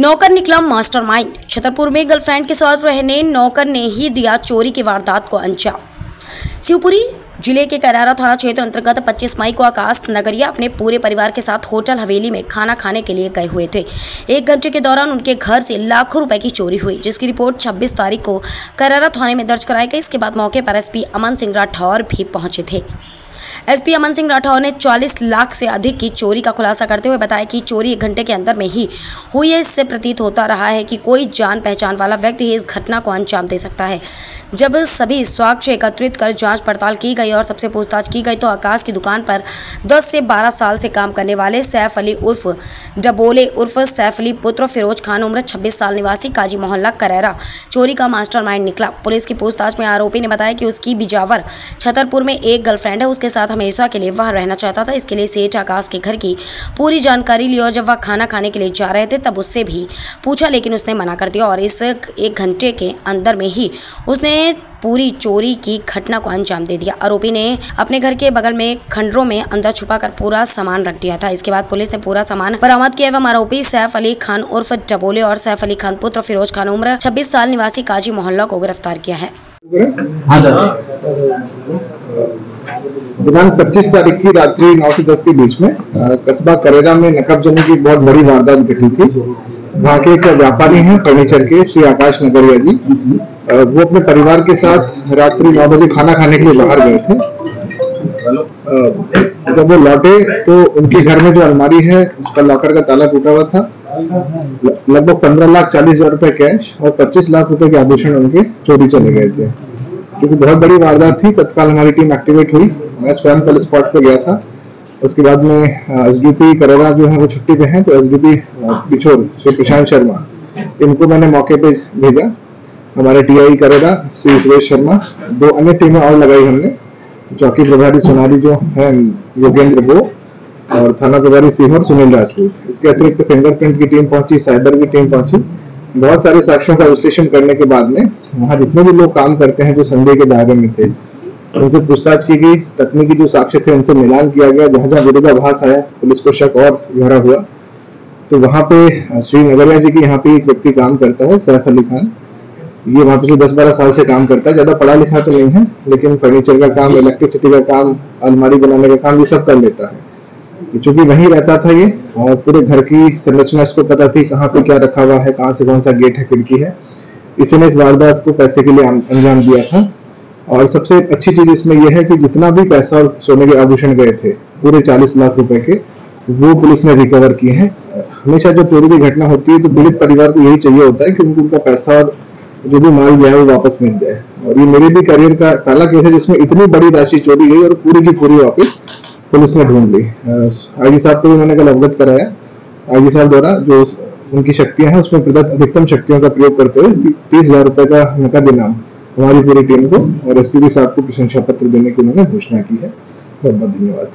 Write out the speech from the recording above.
नौकर निकला मास्टरमाइंड। छतरपुर में गर्लफ्रेंड के साथ रहने नौकर ने ही दिया चोरी की वारदात को अंजाम। शिवपुरी ज़िले के करारा थाना क्षेत्र अंतर्गत 25 मई को आकाश नगरिया अपने पूरे परिवार के साथ होटल हवेली में खाना खाने के लिए गए हुए थे। एक घंटे के दौरान उनके घर से लाखों रुपए की चोरी हुई, जिसकी रिपोर्ट 26 तारीख को करारा थाने में दर्ज कराई गई। इसके बाद मौके पर एसपी अमन सिंह राठौर भी पहुँचे थे। एसपी अमन सिंह राठौर ने 40 लाख से अधिक की चोरी का खुलासा करते हुए बताया कि चोरी एक घंटे के अंदर में ही हुई है। इससे प्रतीत होता रहा है कि कोई जान पहचान वाला व्यक्ति इस घटना को अंजाम दे सकता है। जब सभी साक्ष्य एकत्रित कर जाँच पड़ताल की गई और सबसे पूछताछ की गई तो आकाश की दुकान पर 10 से 12 साल से काम करने वाले सैफ अली उर्फ़ डबोले उर्फ़ सैफ अली पुत्र फिरोज खान, उम्र 26 साल, निवासी काजी मोहल्ला करेरा। चोरी का मास्टरमाइंड निकला। पुलिस की पूछताछ में आरोपी ने बताया कि उसकी बिजावर छतरपुर में एक गर्लफ्रेंड है। उसके साथ हमेशा के लिए वह रहना चाहता था। इसके लिए सेठ आकाश के घर की पूरी जानकारी ली और जब वह खाना खाने के लिए जा रहे थे, तब उससे भी पूछा, लेकिन उसने मना कर दिया और इस एक घंटे के अंदर में ही उसने पूरी चोरी की घटना को अंजाम दे दिया। आरोपी ने अपने घर के बगल में खंडरों में अंदर छुपा कर पूरा सामान रख दिया था। इसके बाद पुलिस ने पूरा सामान बरामद किया एवं आरोपी सैफ अली खान उर्फ़ डबोले और सैफ अली खान पुत्र फिरोज खान उम्र 26 साल निवासी काजी मोहल्ला को गिरफ़्तार किया है। हाँ दिनांक 25 तारीख की रात्रि 9 से 10 के बीच में कस्बा करेरा में नकब जमी की बहुत बड़ी वारदात घटी थी। वहाँ के एक व्यापारी हैं, फर्नीचर के, श्री आकाश नगरिया जी। वो अपने परिवार के साथ रात्रि 9 बजे खाना खाने के लिए बाहर गए थे। जब वो लौटे तो उनके घर में जो अलमारी है, उसका लॉकर का ताला टूटा हुआ था। लगभग पंद्रह लाख चालीस हज़ार रुपए कैश और पच्चीस लाख रुपए के आभूषण उनके चोरी चले गए थे। क्योंकि बहुत बड़ी वारदात थी, तत्काल हमारी टीम एक्टिवेट हुई। मैं स्वयं कल स्पॉट पे गया था। उसके बाद में एस डी पी करेरा जो है, वो छुट्टी पे हैं तो S D P Bichhore, Shri Prashant Sharma, इनको मैंने मौके पे भेजा। हमारे टी आई करेरा, श्री सुरेश शर्मा, दो अन्य टीमें और लगाई हमने। चौकी प्रभारी सोनारी जो है, योगेंद्र वो और थाना प्रभारी सीहोर सुनील राजपूत। इसके अतिरिक्त फिंगरप्रिंट की टीम पहुँची साइबर की टीम पहुँची। बहुत सारे साक्ष्यों का विश्लेषण करने के बाद में वहाँ जितने भी लोग काम करते हैं जो संदेह के दायरे में थे उनसे पूछताछ की गई तकनीकी जो साक्ष्य थे उनसे मिलान किया गया जहाँ जहाँ विरोधाभास आया पुलिस को शक और गहरा हुआ। तो वहाँ पे श्री नगरिया जी के यहाँ पे एक व्यक्ति काम करता है सैफ अली खान। ये वहाँ पे दस बारह साल से काम करता है ज़्यादा पढ़ा लिखा तो नहीं है लेकिन फर्नीचर का काम इलेक्ट्रिसिटी का काम अलमारी बनाने का काम ये सब कर लेता है। चूँकि वहीं रहता था ये, और पूरे घर की संरचना इसको पता थी कहाँ पे क्या रखा हुआ है, कहाँ से कौन सा गेट है, खिड़की है। इसी ने इस वारदात को पैसे के लिए अंजाम दिया था। और सबसे अच्छी चीज़ इसमें यह है कि जितना भी पैसा और सोने के आभूषण गए थे, पूरे 40 लाख रुपए के, वो पुलिस ने रिकवर किए हैं। हमेशा जब चोरी की घटना होती है तो पीड़ित परिवार को यही चाहिए होता है कि उनको उनका पैसा और जो भी माल गया है, वो वापस मिल जाए। और ये मेरे भी करियर का पहला केस है जिसमें इतनी बड़ी राशि चोरी गई और पूरी की पूरी वापस पुलिस ने ढूंढ ली। आईजी साहब को भी मैंने कल अवगत कराया। आईजी साहब द्वारा जो उनकी शक्तियाँ हैं, उसमें प्रदत्त अधिकतम शक्तियों का प्रयोग करते हुए तीस हज़ार रुपए का नकद इनाम हमारी पूरी टीम को और एस साहब को प्रशंसा पत्र देने की उन्होंने घोषणा की है। बहुत बहुत धन्यवाद।